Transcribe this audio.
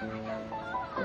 妈妈，救我！